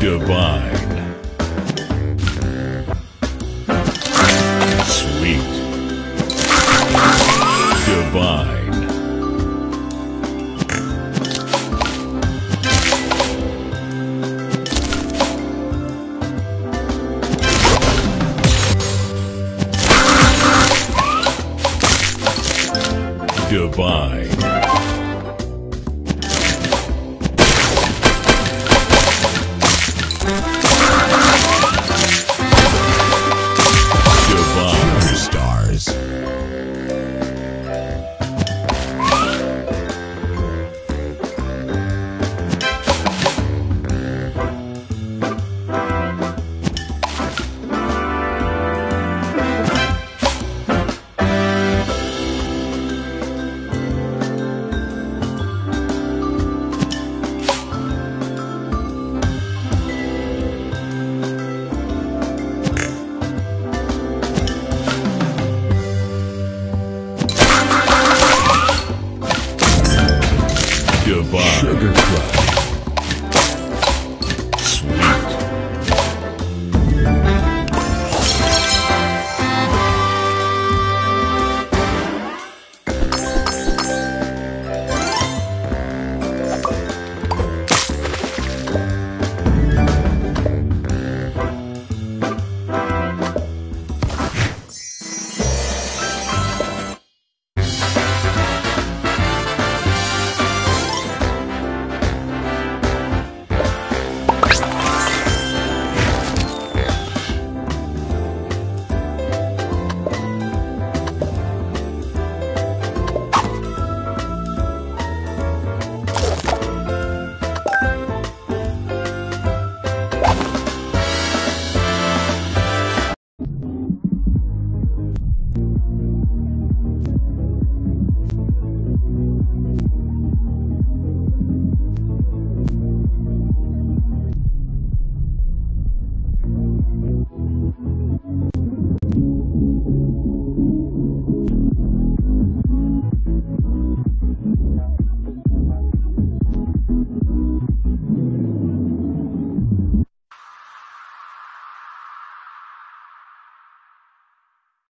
Divine. Sweet. Divine. Divine. Divine. by Sugar Crush.